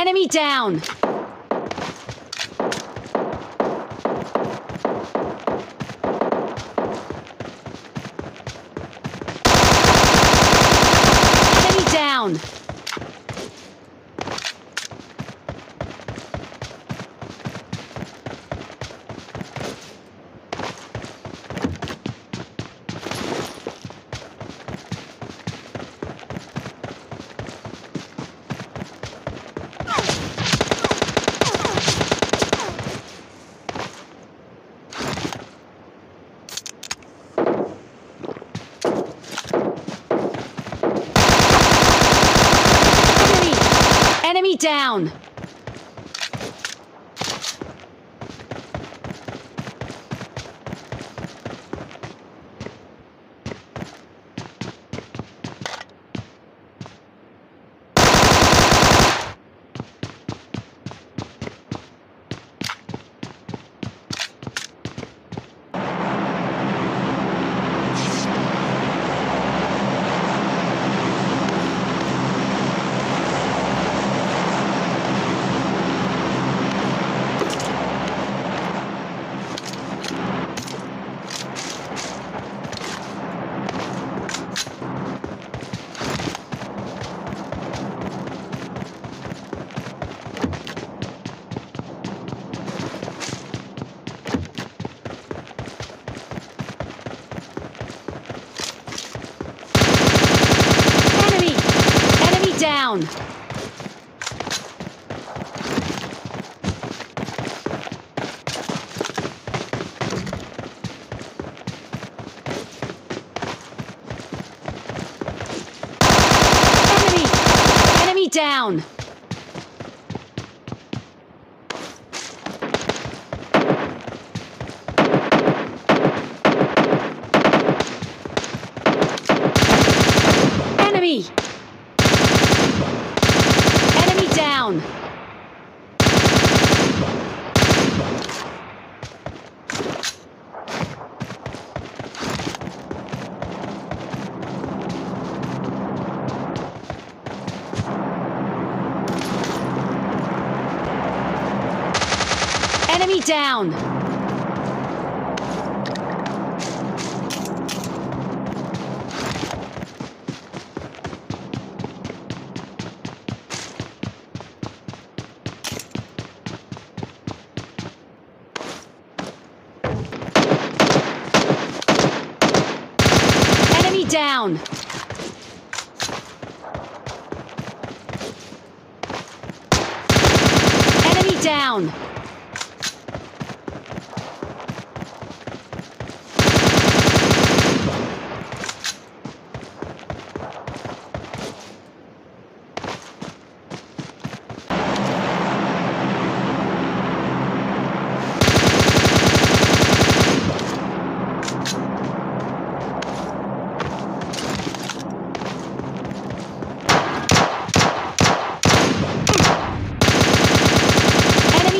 Enemy down! Enemy down! Enemy! Enemy down! Enemy! Enemy down! Enemy! Enemy down! Enemy! Enemy down! Down! Enemy down! Enemy down! Enemy